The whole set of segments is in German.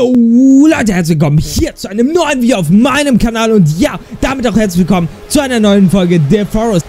Yo, Leute, herzlich willkommen hier zu einem neuen Video auf meinem Kanal und ja, damit auch herzlich willkommen zu einer neuen Folge der Forest.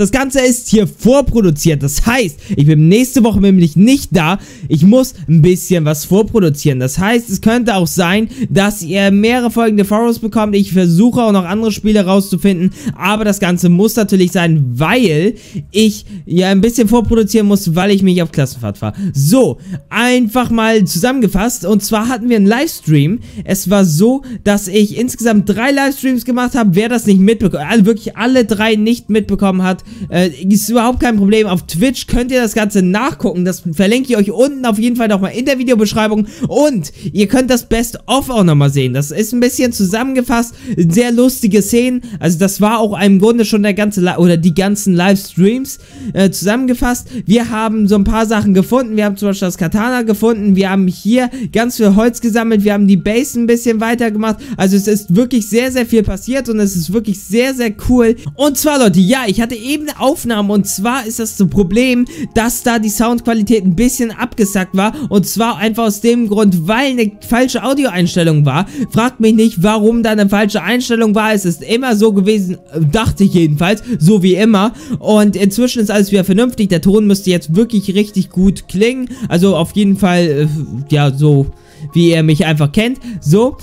Das Ganze ist hier vorproduziert. Das heißt, ich bin nächste Woche nämlich nicht da. Ich muss ein bisschen was vorproduzieren. Das heißt, es könnte auch sein, dass ihr mehrere Folgen der Forest bekommt. Ich versuche auch noch andere Spiele rauszufinden. Aber das Ganze muss natürlich sein, weil ich ja ein bisschen vorproduzieren muss, weil ich mich auf Klassenfahrt fahre. So, einfach mal zusammengefasst. Und zwar hatten wir einen Livestream. Es war so, dass ich insgesamt drei Livestreams gemacht habe. Wer das nicht mitbekommen, also wirklich alle drei nicht mitbekommen hat, äh, ist überhaupt kein Problem. Auf Twitch könnt ihr das Ganze nachgucken. Das verlinke ich euch unten auf jeden Fall nochmal in der Videobeschreibung. Und ihr könnt das Best-of auch nochmal sehen. Das ist ein bisschen zusammengefasst. Sehr lustige Szenen. Also das war auch im Grunde schon der ganze, Li oder die ganzen Livestreams äh, zusammengefasst. Wir haben so ein paar Sachen gefunden. Wir haben zum Beispiel das Katana gefunden. Wir haben hier ganz viel Holz gesammelt. Wir haben die Base ein bisschen weitergemacht. Also es ist wirklich sehr, sehr viel passiert und es ist wirklich sehr, sehr cool. Und zwar, Leute, ja, ich hatte eben eine Aufnahme und zwar ist das so Problem, dass da die Soundqualität ein bisschen abgesackt war und zwar einfach aus dem Grund, weil eine falsche Audioeinstellung war. Fragt mich nicht, warum da eine falsche Einstellung war. Es ist immer so gewesen, dachte ich jedenfalls, so wie immer. Und inzwischen ist alles wieder vernünftig. Der Ton müsste jetzt wirklich richtig gut klingen. Also auf jeden Fall, äh, ja, so wie ihr mich einfach kennt. So.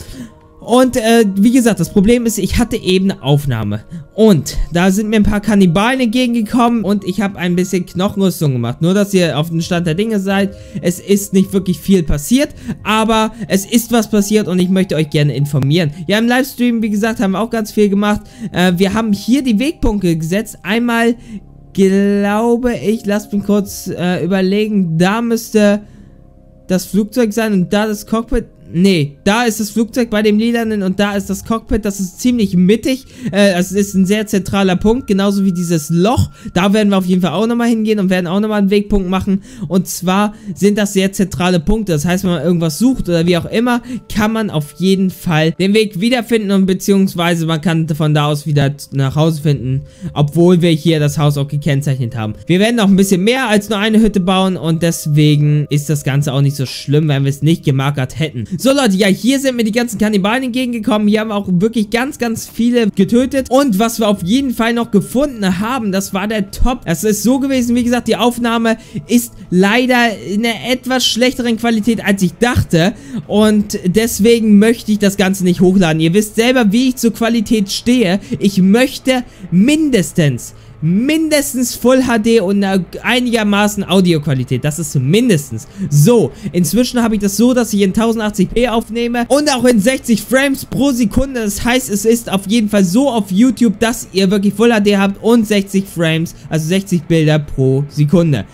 Und äh, wie gesagt, das Problem ist, ich hatte eben eine Aufnahme. Und da sind mir ein paar Kannibalen entgegengekommen und ich habe ein bisschen Knochenrüstung gemacht. Nur, dass ihr auf dem Stand der Dinge seid. Es ist nicht wirklich viel passiert, aber es ist was passiert und ich möchte euch gerne informieren. Ja, im Livestream, wie gesagt, haben wir auch ganz viel gemacht. Äh, wir haben hier die Wegpunkte gesetzt. Einmal glaube ich, lasst mich kurz äh, überlegen, da müsste das Flugzeug sein und da das Cockpit. Nee, da ist das Flugzeug bei dem Lilanen und da ist das Cockpit. Das ist ziemlich mittig. Äh, also es ist ein sehr zentraler Punkt, genauso wie dieses Loch. Da werden wir auf jeden Fall auch nochmal hingehen und werden auch nochmal einen Wegpunkt machen. Und zwar sind das sehr zentrale Punkte. Das heißt, wenn man irgendwas sucht oder wie auch immer, kann man auf jeden Fall den Weg wiederfinden und beziehungsweise man kann von da aus wieder nach Hause finden, obwohl wir hier das Haus auch gekennzeichnet haben. Wir werden noch ein bisschen mehr als nur eine Hütte bauen und deswegen ist das Ganze auch nicht so schlimm, wenn wir es nicht gemarkert hätten. So Leute, ja, hier sind mir die ganzen Kannibalen entgegengekommen. Hier haben wir auch wirklich ganz, ganz viele getötet. Und was wir auf jeden Fall noch gefunden haben, das war der Top. Es ist so gewesen, wie gesagt, die Aufnahme ist leider in einer etwas schlechteren Qualität, als ich dachte. Und deswegen möchte ich das Ganze nicht hochladen. Ihr wisst selber, wie ich zur Qualität stehe. Ich möchte mindestens mindestens Full HD und einigermaßen Audioqualität. Das ist mindestens. So, inzwischen habe ich das so, dass ich in 1080p aufnehme und auch in 60 Frames pro Sekunde. Das heißt, es ist auf jeden Fall so auf YouTube, dass ihr wirklich Full HD habt und 60 Frames, also 60 Bilder pro Sekunde.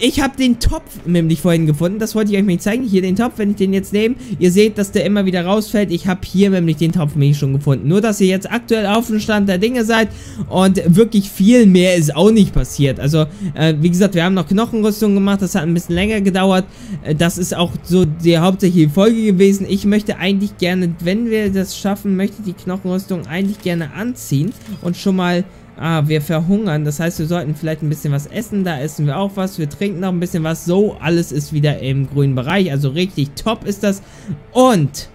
Ich habe den Topf nämlich vorhin gefunden. Das wollte ich euch mal zeigen. Hier den Topf, wenn ich den jetzt nehme. Ihr seht, dass der immer wieder rausfällt. Ich habe hier nämlich den Topf nämlich schon gefunden. Nur, dass ihr jetzt aktuell auf dem Stand der Dinge seid. Und wirklich viel mehr ist auch nicht passiert. Also, äh, wie gesagt, wir haben noch Knochenrüstung gemacht. Das hat ein bisschen länger gedauert. Äh, das ist auch so die hauptsächliche Folge gewesen. Ich möchte eigentlich gerne, wenn wir das schaffen, möchte die Knochenrüstung eigentlich gerne anziehen. Und schon mal Ah, wir verhungern. Das heißt, wir sollten vielleicht ein bisschen was essen. Da essen wir auch was. Wir trinken noch ein bisschen was. So, alles ist wieder im grünen Bereich. Also richtig top ist das. Und...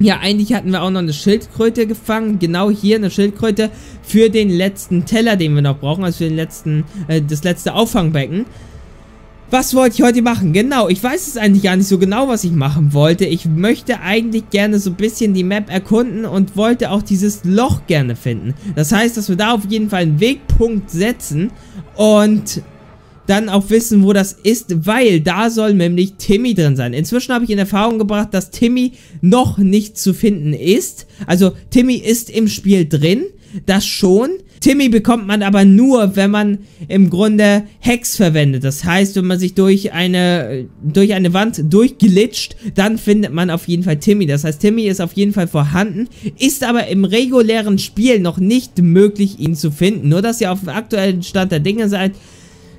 Ja, eigentlich hatten wir auch noch eine Schildkröte gefangen. Genau hier eine Schildkröte für den letzten Teller, den wir noch brauchen. Also für den letzten, äh, das letzte Auffangbecken. Was wollte ich heute machen? Genau, ich weiß es eigentlich gar nicht so genau, was ich machen wollte. Ich möchte eigentlich gerne so ein bisschen die Map erkunden und wollte auch dieses Loch gerne finden. Das heißt, dass wir da auf jeden Fall einen Wegpunkt setzen und dann auch wissen, wo das ist, weil da soll nämlich Timmy drin sein. Inzwischen habe ich in Erfahrung gebracht, dass Timmy noch nicht zu finden ist. Also Timmy ist im Spiel drin, das schon. Timmy bekommt man aber nur, wenn man im Grunde Hex verwendet. Das heißt, wenn man sich durch eine, durch eine Wand durchglitscht, dann findet man auf jeden Fall Timmy. Das heißt, Timmy ist auf jeden Fall vorhanden, ist aber im regulären Spiel noch nicht möglich, ihn zu finden. Nur, dass ihr auf dem aktuellen Stand der Dinge seid,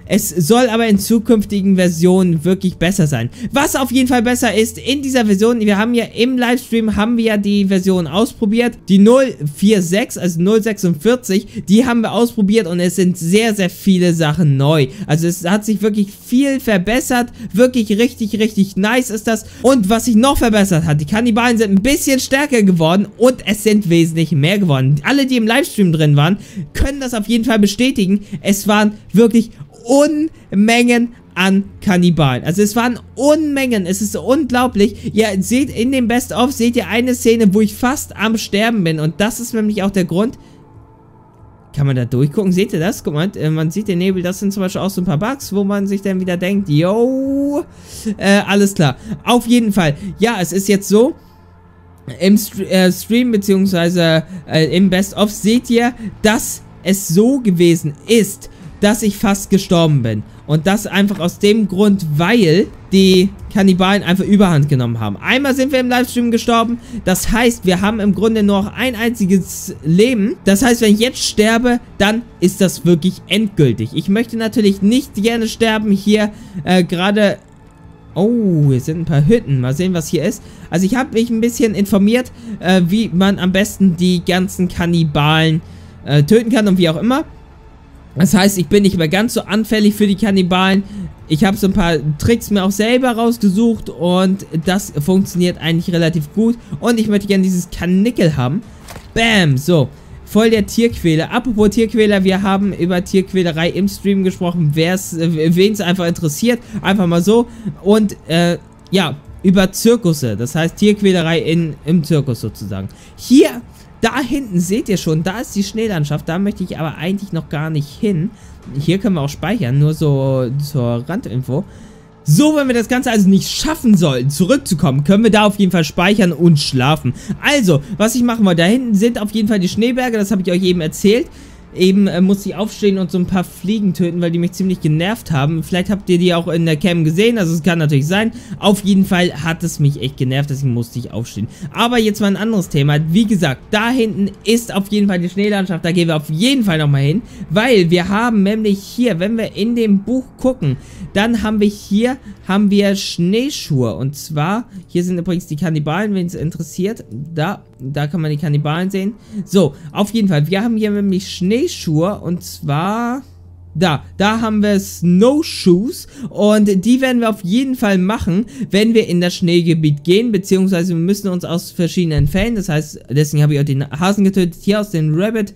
Es soll aber in zukünftigen Versionen wirklich besser sein. Was auf jeden Fall besser ist, in dieser Version, wir haben ja im Livestream, haben wir ja die Version ausprobiert. Die 046, also 046, die haben wir ausprobiert und es sind sehr, sehr viele Sachen neu. Also es hat sich wirklich viel verbessert. Wirklich richtig, richtig nice ist das. Und was sich noch verbessert hat, die Kannibalen sind ein bisschen stärker geworden und es sind wesentlich mehr geworden. Alle, die im Livestream drin waren, können das auf jeden Fall bestätigen. Es waren wirklich Unmengen an Kannibalen. Also es waren Unmengen, es ist unglaublich. Ihr seht in dem Best-of, seht ihr eine Szene, wo ich fast am Sterben bin und das ist nämlich auch der Grund, kann man da durchgucken? Seht ihr das? Guck mal, äh, man sieht den Nebel. Das sind zum Beispiel auch so ein paar Bugs, wo man sich dann wieder denkt, yo, äh, alles klar. Auf jeden Fall. Ja, es ist jetzt so, im St äh, Stream beziehungsweise äh, im Best-of seht ihr, dass es so gewesen ist, dass ich fast gestorben bin. Und das einfach aus dem Grund, weil die Kannibalen einfach überhand genommen haben. Einmal sind wir im Livestream gestorben. Das heißt, wir haben im Grunde nur noch ein einziges Leben. Das heißt, wenn ich jetzt sterbe, dann ist das wirklich endgültig. Ich möchte natürlich nicht gerne sterben hier. Äh, gerade... Oh, hier sind ein paar Hütten. Mal sehen, was hier ist. Also ich habe mich ein bisschen informiert, äh, wie man am besten die ganzen Kannibalen äh, töten kann und wie auch immer. Das heißt, ich bin nicht mehr ganz so anfällig für die Kannibalen. Ich habe so ein paar Tricks mir auch selber rausgesucht und das funktioniert eigentlich relativ gut. Und ich möchte gerne dieses Kanickel haben. Bam, so. Voll der Tierquäler. Apropos Tierquäler, wir haben über Tierquälerei im Stream gesprochen. Wen es einfach interessiert, einfach mal so. Und, äh, ja, über Zirkusse. Das heißt Tierquälerei in, im Zirkus sozusagen. Hier da hinten seht ihr schon, da ist die Schneelandschaft. Da möchte ich aber eigentlich noch gar nicht hin. Hier können wir auch speichern, nur so zur Randinfo. So, wenn wir das Ganze also nicht schaffen sollten, zurückzukommen, können wir da auf jeden Fall speichern und schlafen. Also, was ich machen wollte, da hinten sind auf jeden Fall die Schneeberge, das habe ich euch eben erzählt. Eben äh, muss ich aufstehen und so ein paar Fliegen töten, weil die mich ziemlich genervt haben. Vielleicht habt ihr die auch in der Cam gesehen, also es kann natürlich sein. Auf jeden Fall hat es mich echt genervt, deswegen musste ich aufstehen. Aber jetzt mal ein anderes Thema. Wie gesagt, da hinten ist auf jeden Fall die Schneelandschaft, da gehen wir auf jeden Fall nochmal hin, weil wir haben nämlich hier, wenn wir in dem Buch gucken, dann haben wir hier, haben wir Schneeschuhe und zwar, hier sind übrigens die Kannibalen, wenn es interessiert, da da kann man die Kannibalen sehen. So, auf jeden Fall. Wir haben hier nämlich Schneeschuhe. Und zwar... Da, da haben wir Snowshoes und die werden wir auf jeden Fall machen, wenn wir in das Schneegebiet gehen, beziehungsweise wir müssen uns aus verschiedenen Fällen, das heißt, deswegen habe ich auch den Hasen getötet, hier aus den Rabbit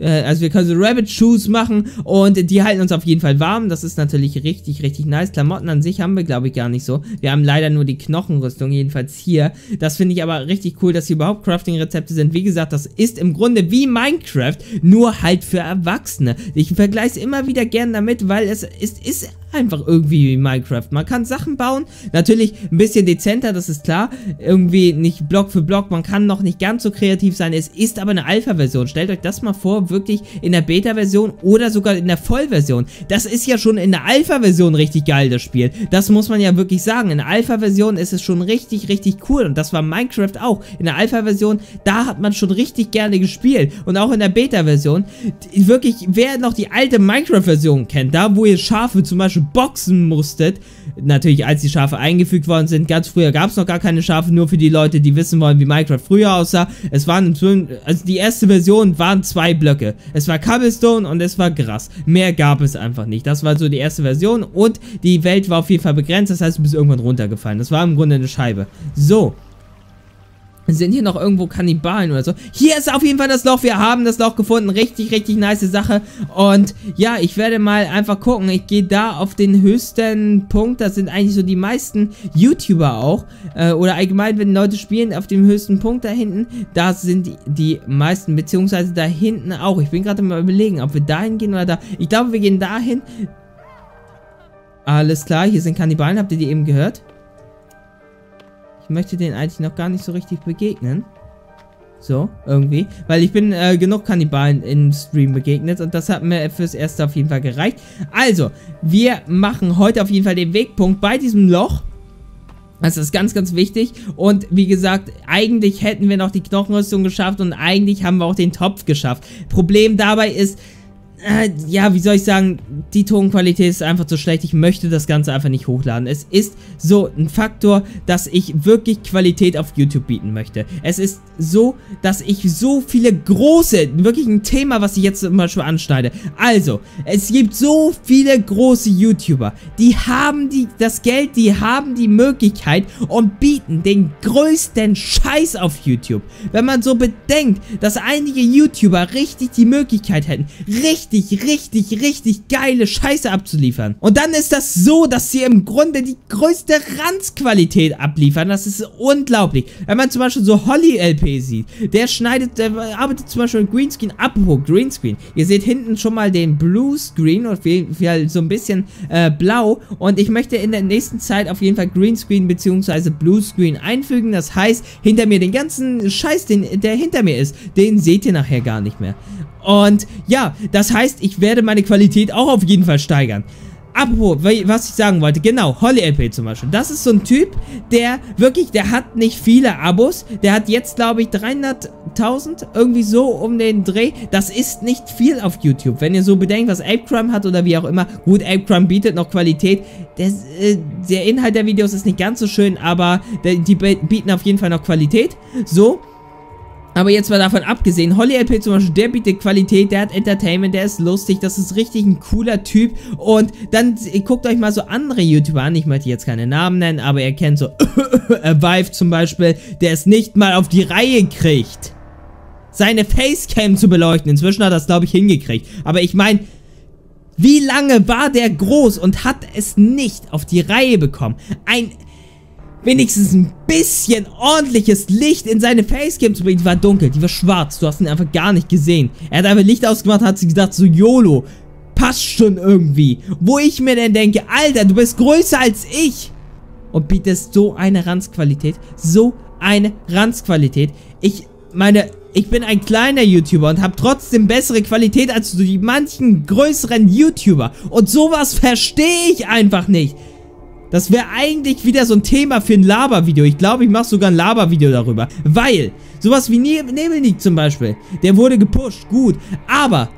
also wir können so Rabbit Shoes machen und die halten uns auf jeden Fall warm. Das ist natürlich richtig, richtig nice. Klamotten an sich haben wir, glaube ich, gar nicht so. Wir haben leider nur die Knochenrüstung, jedenfalls hier. Das finde ich aber richtig cool, dass hier überhaupt Crafting-Rezepte sind. Wie gesagt, das ist im Grunde wie Minecraft, nur halt für Erwachsene. Ich vergleiche es immer wieder gern damit, weil es ist, ist einfach irgendwie wie Minecraft. Man kann Sachen bauen, natürlich ein bisschen dezenter, das ist klar. Irgendwie nicht Block für Block, man kann noch nicht ganz so kreativ sein. Es ist aber eine Alpha-Version. Stellt euch das mal vor, wirklich in der Beta-Version oder sogar in der Vollversion. Das ist ja schon in der Alpha-Version richtig geil, das Spiel. Das muss man ja wirklich sagen. In der Alpha-Version ist es schon richtig, richtig cool. Und das war Minecraft auch. In der Alpha-Version, da hat man schon richtig gerne gespielt. Und auch in der Beta-Version. Wirklich, wer noch die alte Minecraft-Version kennt, da wo ihr Schafe zum Beispiel boxen musstet. Natürlich, als die Schafe eingefügt worden sind. Ganz früher gab es noch gar keine Schafe, nur für die Leute, die wissen wollen, wie Minecraft früher aussah. Es waren, also die erste Version waren zwei Blöcke. Es war Cobblestone und es war Gras. Mehr gab es einfach nicht. Das war so die erste Version und die Welt war auf jeden Fall begrenzt. Das heißt, du bist irgendwann runtergefallen. Das war im Grunde eine Scheibe. So. Sind hier noch irgendwo Kannibalen oder so? Hier ist auf jeden Fall das Loch. Wir haben das Loch gefunden. Richtig, richtig nice Sache. Und ja, ich werde mal einfach gucken. Ich gehe da auf den höchsten Punkt. Das sind eigentlich so die meisten YouTuber auch. Äh, oder allgemein, wenn Leute spielen, auf dem höchsten Punkt da hinten. Da sind die, die meisten. Beziehungsweise da hinten auch. Ich bin gerade mal überlegen, ob wir da hingehen oder da. Ich glaube, wir gehen dahin. Alles klar, hier sind Kannibalen. Habt ihr die eben gehört? Ich möchte den eigentlich noch gar nicht so richtig begegnen. So, irgendwie. Weil ich bin äh, genug Kannibalen im Stream begegnet und das hat mir fürs Erste auf jeden Fall gereicht. Also, wir machen heute auf jeden Fall den Wegpunkt bei diesem Loch. Das ist ganz, ganz wichtig. Und wie gesagt, eigentlich hätten wir noch die Knochenrüstung geschafft und eigentlich haben wir auch den Topf geschafft. Problem dabei ist, äh, ja, wie soll ich sagen, die Tonqualität ist einfach so schlecht. Ich möchte das Ganze einfach nicht hochladen. Es ist so ein Faktor, dass ich wirklich Qualität auf YouTube bieten möchte. Es ist so, dass ich so viele große, wirklich ein Thema, was ich jetzt zum Beispiel anschneide. Also, es gibt so viele große YouTuber, die haben die, das Geld, die haben die Möglichkeit und bieten den größten Scheiß auf YouTube. Wenn man so bedenkt, dass einige YouTuber richtig die Möglichkeit hätten, richtig, richtig, richtig geile Scheiße abzuliefern. Und dann ist das so, dass sie im Grunde die größte Ranzqualität abliefern. Das ist unglaublich. Wenn man zum Beispiel so Holly LP sieht, der schneidet, der arbeitet zum Beispiel mit Greenscreen. Apropos Greenscreen. Ihr seht hinten schon mal den Blue Screen und so ein bisschen äh, blau. Und ich möchte in der nächsten Zeit auf jeden Fall Greenscreen bzw. Bluescreen einfügen. Das heißt, hinter mir den ganzen Scheiß, den, der hinter mir ist, den seht ihr nachher gar nicht mehr. Und ja, das heißt, ich werde meine Qualität auch auf jeden Fall steigern. Apropos, was ich sagen wollte, genau, Holly LP zum Beispiel. Das ist so ein Typ, der wirklich, der hat nicht viele Abos. Der hat jetzt, glaube ich, 300.000, irgendwie so um den Dreh. Das ist nicht viel auf YouTube. Wenn ihr so bedenkt, was Apecrime hat oder wie auch immer. Gut, Apecrime bietet noch Qualität. Der, äh, der Inhalt der Videos ist nicht ganz so schön, aber die bieten auf jeden Fall noch Qualität. So. Aber jetzt mal davon abgesehen, Holly LP zum Beispiel, der bietet Qualität, der hat Entertainment, der ist lustig, das ist richtig ein cooler Typ. Und dann guckt euch mal so andere YouTuber an, ich möchte jetzt keine Namen nennen, aber ihr kennt so Vive zum Beispiel, der es nicht mal auf die Reihe kriegt, seine Facecam zu beleuchten. Inzwischen hat er das, glaube ich, hingekriegt. Aber ich meine, wie lange war der groß und hat es nicht auf die Reihe bekommen? Ein wenigstens ein bisschen ordentliches Licht in seine Facecam zu bringen. Die war dunkel, die war schwarz, du hast ihn einfach gar nicht gesehen. Er hat einfach Licht ausgemacht, hat sich gedacht, so YOLO, passt schon irgendwie. Wo ich mir denn denke, Alter, du bist größer als ich. Und bietest so eine Ranzqualität, so eine Ranzqualität. Ich meine, ich bin ein kleiner YouTuber und habe trotzdem bessere Qualität als die manchen größeren YouTuber. Und sowas verstehe ich einfach nicht. Das wäre eigentlich wieder so ein Thema für ein Laber-Video. Ich glaube, ich mache sogar ein Laber-Video darüber. Weil, sowas wie ne Nebelnik zum Beispiel, der wurde gepusht, gut. Aber,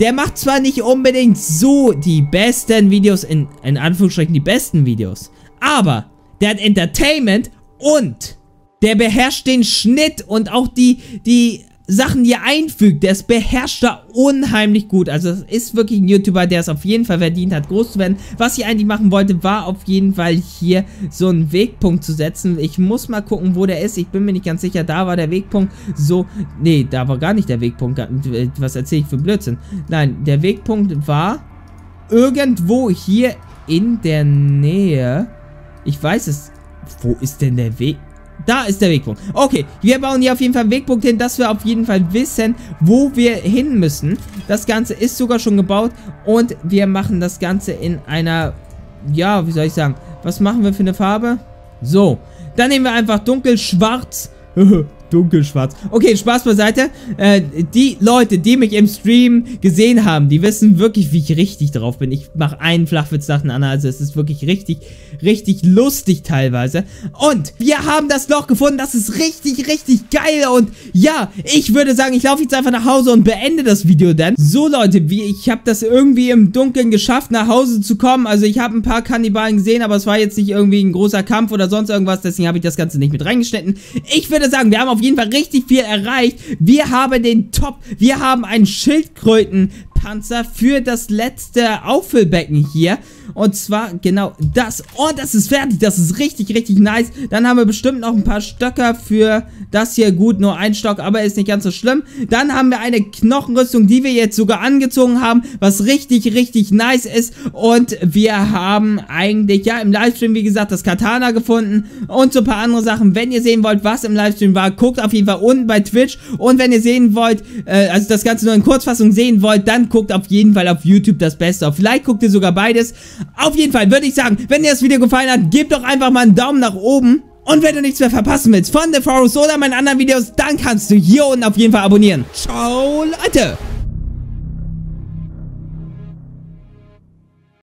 der macht zwar nicht unbedingt so die besten Videos, in, in Anführungsstrichen die besten Videos. Aber, der hat Entertainment und der beherrscht den Schnitt und auch die, die Sachen, die er einfügt, der ist beherrscht da unheimlich gut. Also es ist wirklich ein YouTuber, der es auf jeden Fall verdient hat, groß zu werden. Was ich eigentlich machen wollte, war auf jeden Fall hier so einen Wegpunkt zu setzen. Ich muss mal gucken, wo der ist. Ich bin mir nicht ganz sicher. Da war der Wegpunkt so... Nee, da war gar nicht der Wegpunkt. Was erzähle ich für Blödsinn? Nein, der Wegpunkt war irgendwo hier in der Nähe. Ich weiß es... Wo ist denn der Weg? Da ist der Wegpunkt. Okay, wir bauen hier auf jeden Fall einen Wegpunkt hin, dass wir auf jeden Fall wissen, wo wir hin müssen. Das Ganze ist sogar schon gebaut und wir machen das Ganze in einer, ja, wie soll ich sagen, was machen wir für eine Farbe? So, dann nehmen wir einfach dunkelschwarz. Dunkelschwarz. Okay, Spaß beiseite. Äh, die Leute, die mich im Stream gesehen haben, die wissen wirklich, wie ich richtig drauf bin. Ich mache einen Flachwitz nach dem anderen. Also es ist wirklich richtig, richtig lustig teilweise. Und wir haben das Loch gefunden. Das ist richtig, richtig geil. Und ja, ich würde sagen, ich laufe jetzt einfach nach Hause und beende das Video dann. So Leute, wie ich habe das irgendwie im Dunkeln geschafft, nach Hause zu kommen. Also ich habe ein paar Kannibalen gesehen, aber es war jetzt nicht irgendwie ein großer Kampf oder sonst irgendwas. Deswegen habe ich das Ganze nicht mit reingeschnitten. Ich würde sagen, wir haben auf jeden Fall richtig viel erreicht. Wir haben den Top. Wir haben einen Schildkröten Panzer für das letzte Auffüllbecken hier. Und zwar genau das. Und das ist fertig. Das ist richtig, richtig nice. Dann haben wir bestimmt noch ein paar Stöcker für das hier. Gut, nur ein Stock, aber ist nicht ganz so schlimm. Dann haben wir eine Knochenrüstung, die wir jetzt sogar angezogen haben, was richtig, richtig nice ist. Und wir haben eigentlich, ja, im Livestream, wie gesagt, das Katana gefunden und so ein paar andere Sachen. Wenn ihr sehen wollt, was im Livestream war, guckt auf jeden Fall unten bei Twitch. Und wenn ihr sehen wollt, äh, also das Ganze nur in Kurzfassung sehen wollt, dann guckt auf jeden Fall auf YouTube das Beste. Vielleicht guckt ihr sogar beides. Auf jeden Fall würde ich sagen, wenn dir das Video gefallen hat, gebt doch einfach mal einen Daumen nach oben. Und wenn du nichts mehr verpassen willst von The Forest oder meinen anderen Videos, dann kannst du hier unten auf jeden Fall abonnieren. Ciao, Leute!